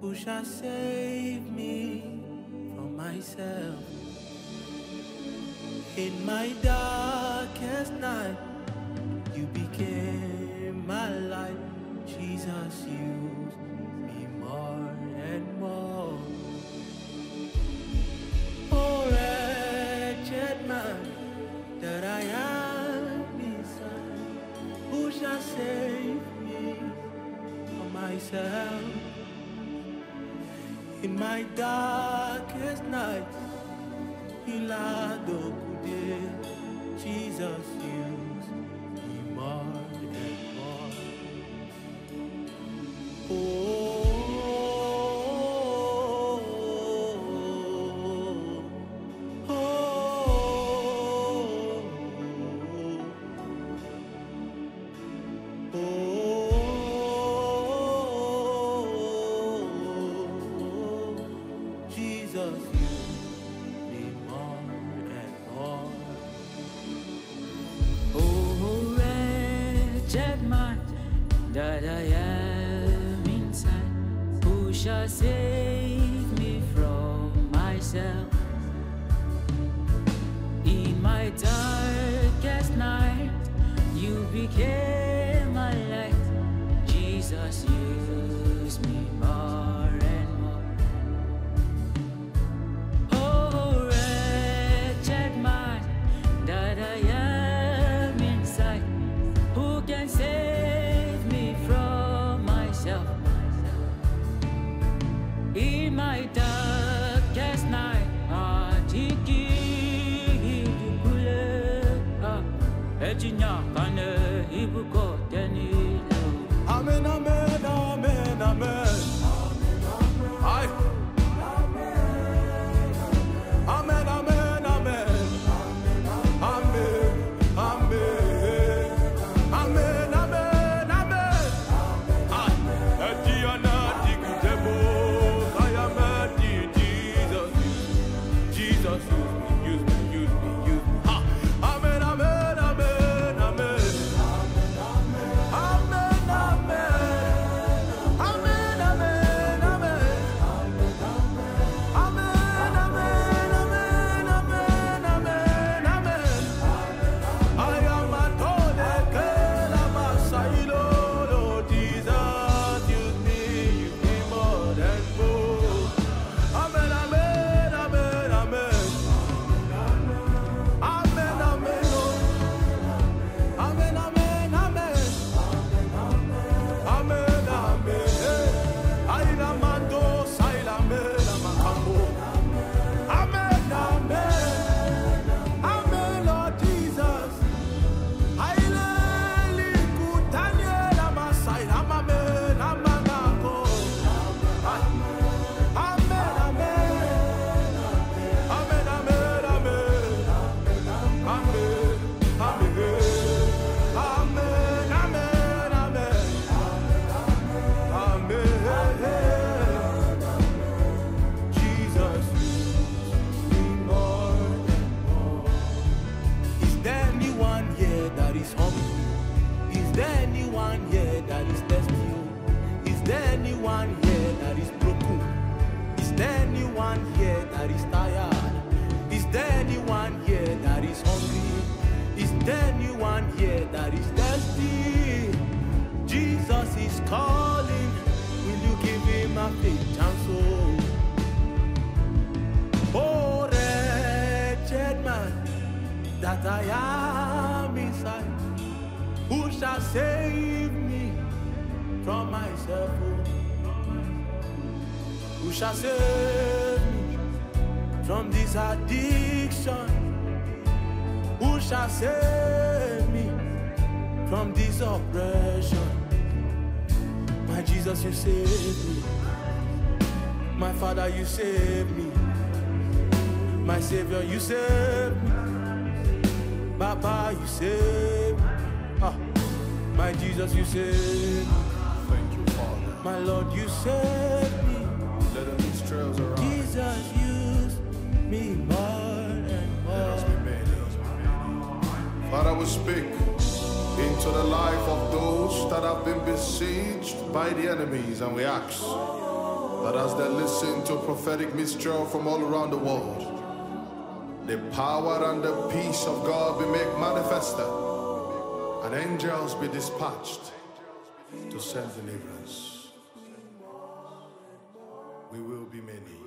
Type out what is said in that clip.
who shall save me from myself? In my darkest night, you became my light. Jesus used me more and more. Oh, wretched man that I am inside, who shall save me from myself? In my darkest night, Ilado Kude, wretched man that I am inside, who shall save me from myself? In my darkest night, you became my light. Jesus, use Ejinya Kane Ibuko here that is thirsty? Jesus is calling. Will you give him a big chance? Oh, oh wretched man that I am inside. Who shall save me from myself? Who shall save me from this addiction? Who shall save from this oppression? My Jesus, you save me. My Father, you save me. My Savior, you save me. Papa, you save me. Ah, my Jesus, you save me. Thank you, Father. My Lord, you save me. Let these trails arise. Jesus, use me more and more. Father, we speak into the life of those that have been besieged by the enemies, and we ask that as they listen to prophetic mystery from all around the world, the power and the peace of God be made manifested, and angels be dispatched to send deliverance. We will be many.